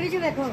bridge देखो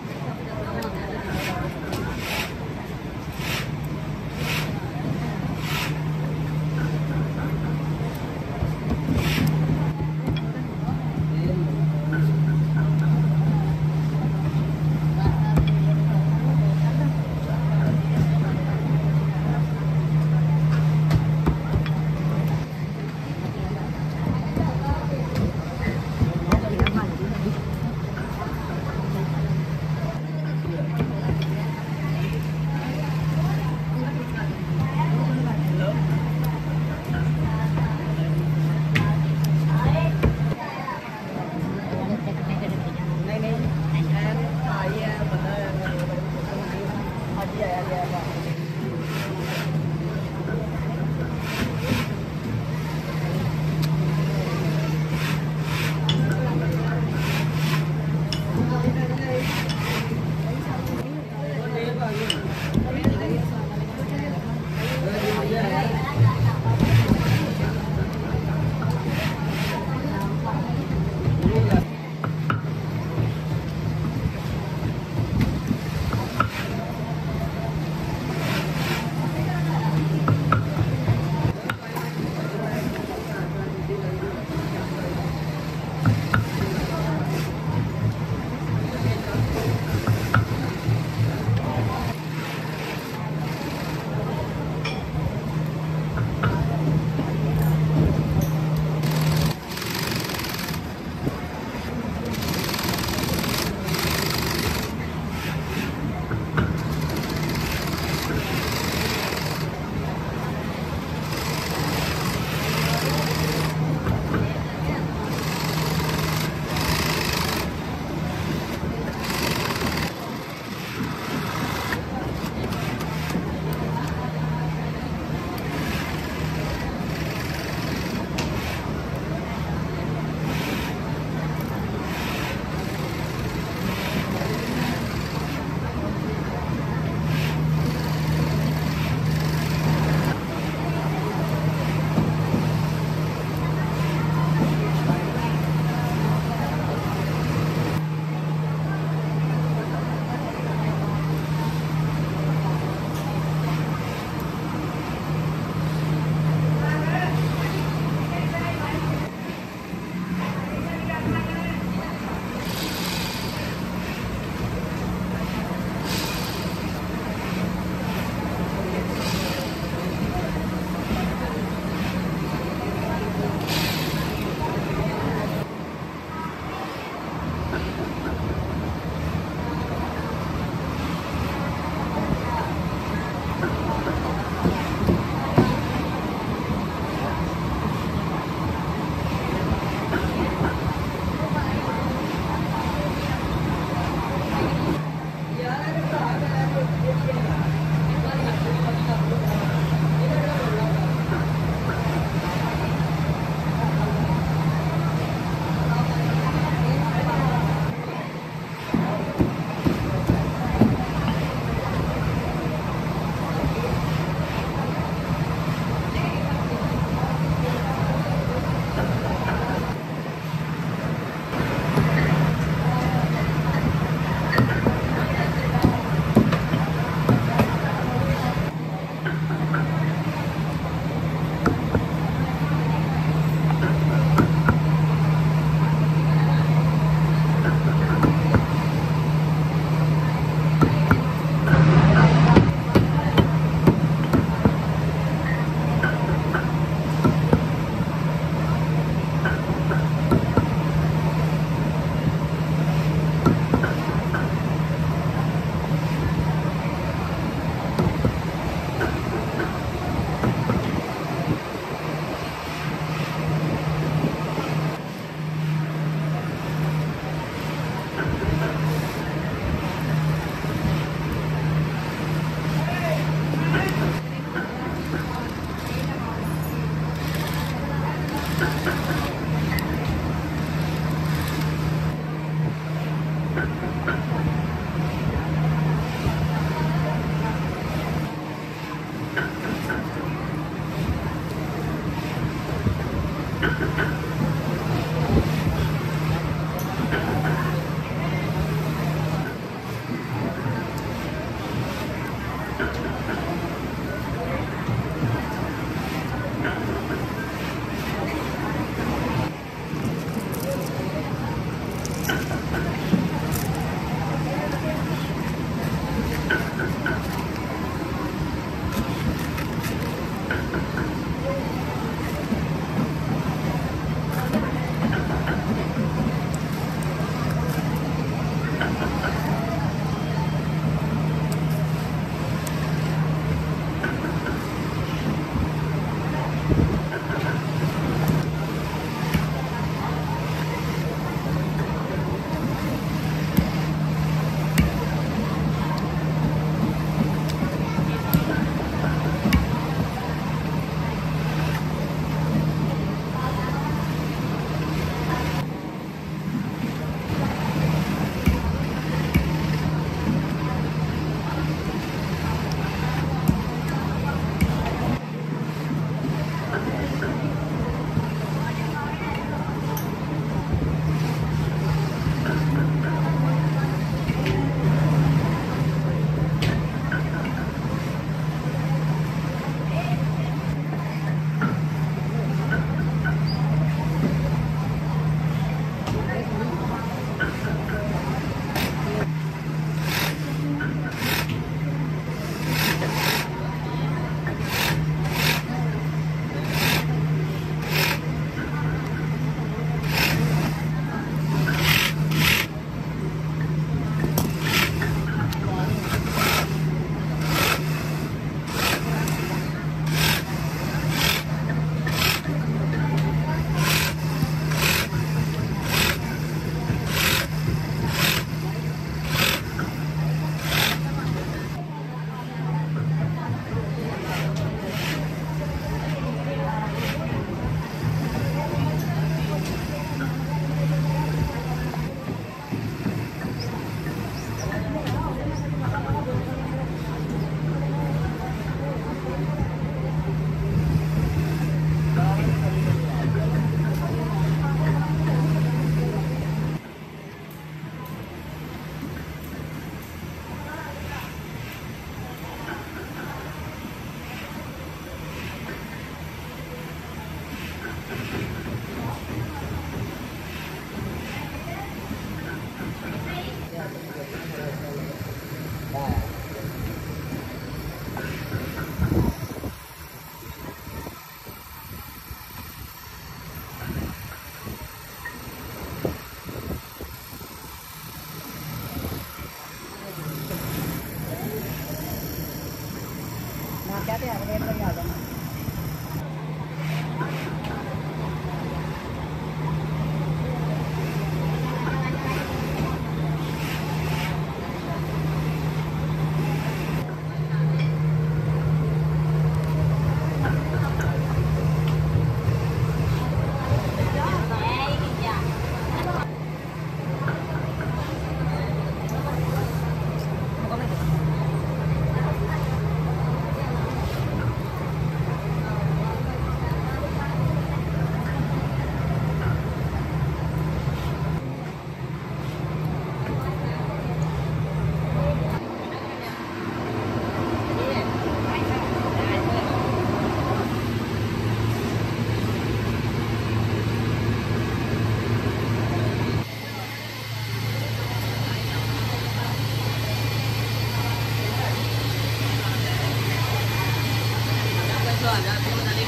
जाए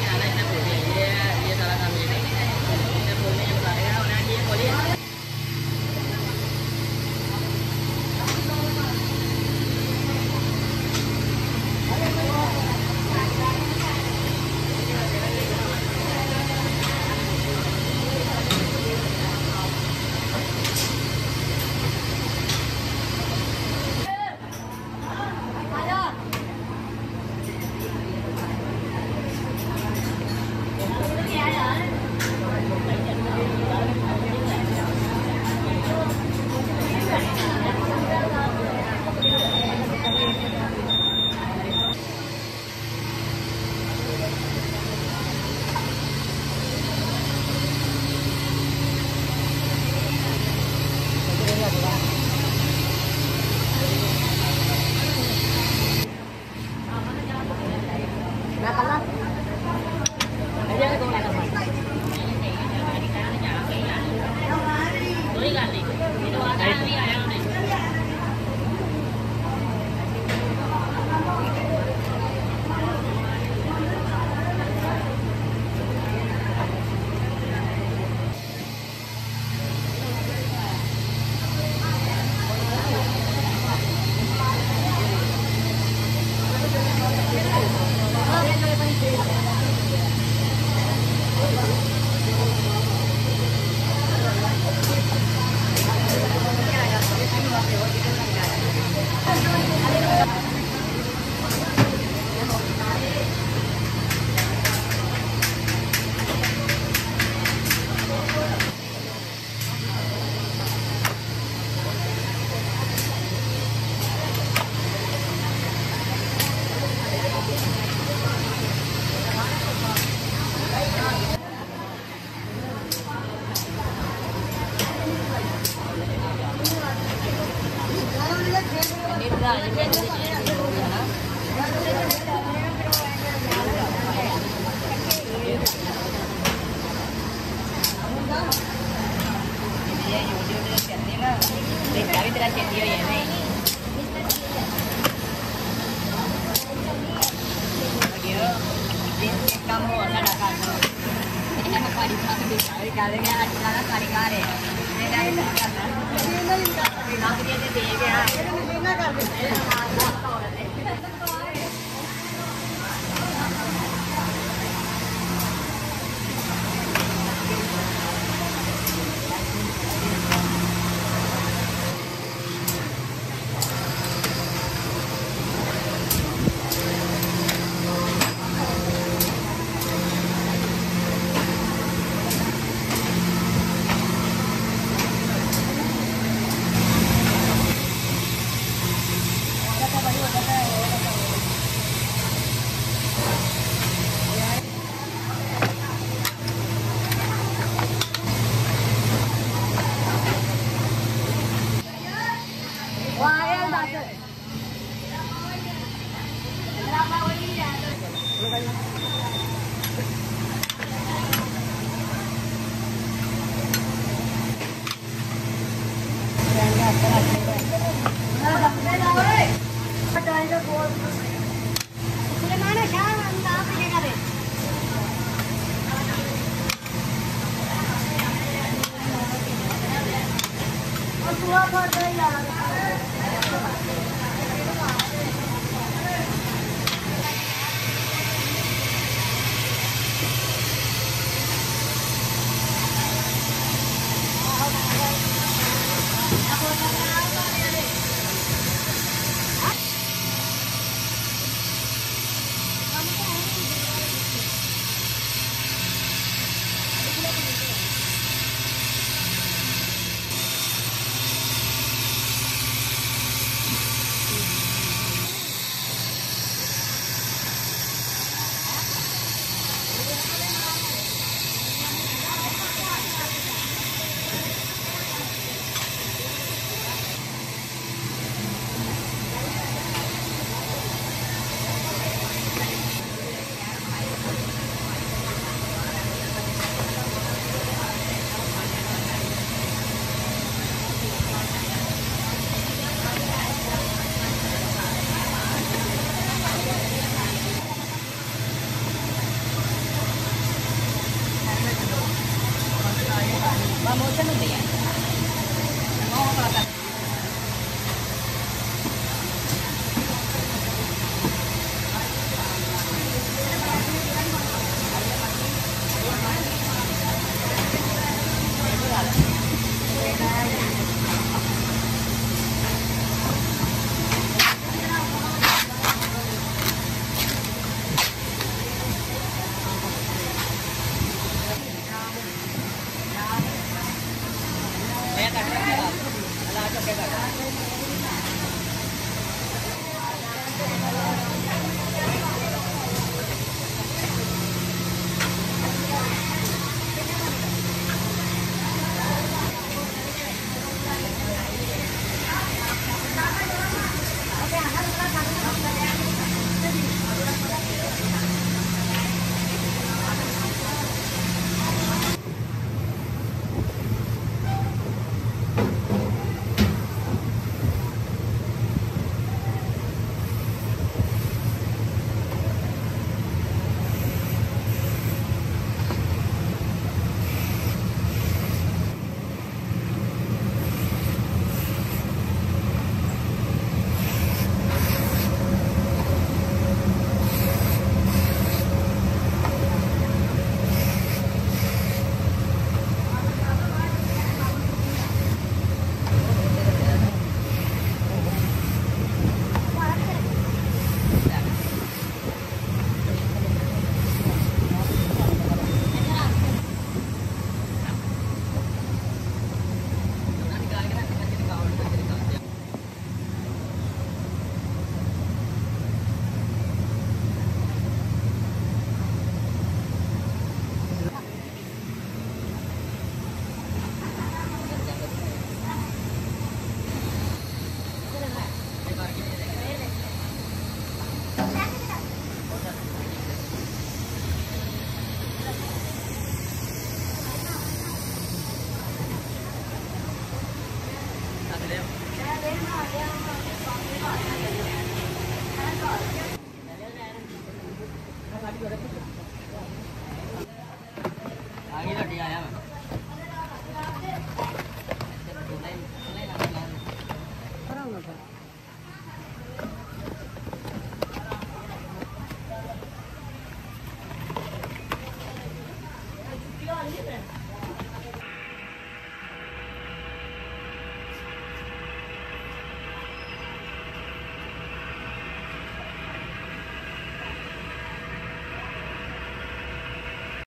ini